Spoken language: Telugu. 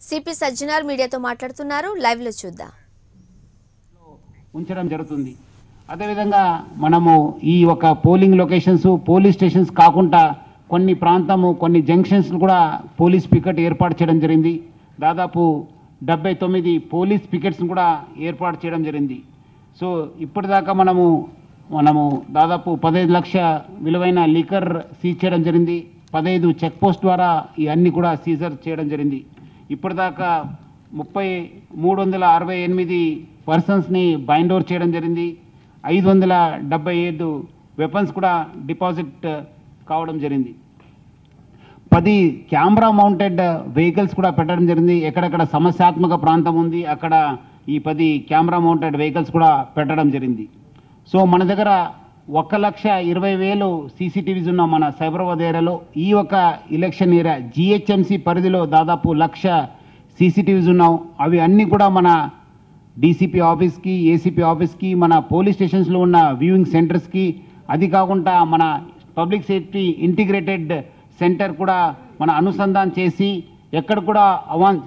సిపి సజ్జనార్ మీడియాతో మాట్లాడుతున్నారు. లైవ్లో చూద్దాం. ఉంచడం జరుగుతుంది. అదేవిధంగా మనము ఈ ఒక పోలింగ్ లొకేషన్స్ పోలీస్ స్టేషన్స్ కాకుండా కొన్ని ప్రాంతము కొన్ని జంక్షన్స్ కూడా పోలీస్ పికెట్ ఏర్పాటు చేయడం జరిగింది. దాదాపు డెబ్బై తొమ్మిది పోలీస్ పికెట్స్ని కూడా ఏర్పాటు చేయడం జరిగింది. సో ఇప్పటిదాకా మనము మనము దాదాపు పదహైదు లక్ష విలువైన లీకర్ సీజ్ చేయడం జరిగింది. పదహైదు చెక్ పోస్ట్ ద్వారా ఇవన్నీ కూడా సీజర్ చేయడం జరిగింది. ఇప్పటిదాకా ముప్పై మూడు వందల అరవై ఎనిమిది పర్సన్స్ని బైండ్ ఓవర్ చేయడం జరిగింది. ఐదు వందల డెబ్బై ఐదు వెపన్స్ కూడా డిపాజిట్ కావడం జరిగింది. పది కెమెరా మౌంటెడ్ వెహికల్స్ కూడా పెట్టడం జరిగింది. ఎక్కడెక్కడ సమస్యాత్మక ప్రాంతం ఉంది అక్కడ ఈ పది కెమెరా మౌంటెడ్ వెహికల్స్ కూడా పెట్టడం జరిగింది. సో మన దగ్గర ఒక లక్ష ఇరవై వేలు సీసీటీవీస్ ఉన్న మన సైబరాబాద్ ఏరియాలో ఈ ఒక ఎలక్షన్ ఏరియా జిహెచ్ఎంసీ పరిధిలో దాదాపు లక్ష సీసీటీవీస్ ఉన్నాం అవి అన్నీ కూడా మన డీసీపీ ఆఫీస్కి ఏసీపీ ఆఫీస్కి మన పోలీస్ స్టేషన్స్లో ఉన్న వ్యూయింగ్ సెంటర్స్కి అది కాకుండా మన పబ్లిక్ సేఫ్టీ ఇంటిగ్రేటెడ్ సెంటర్ కూడా మన అనుసంధానం చేసి ఎక్కడ కూడా అవాన్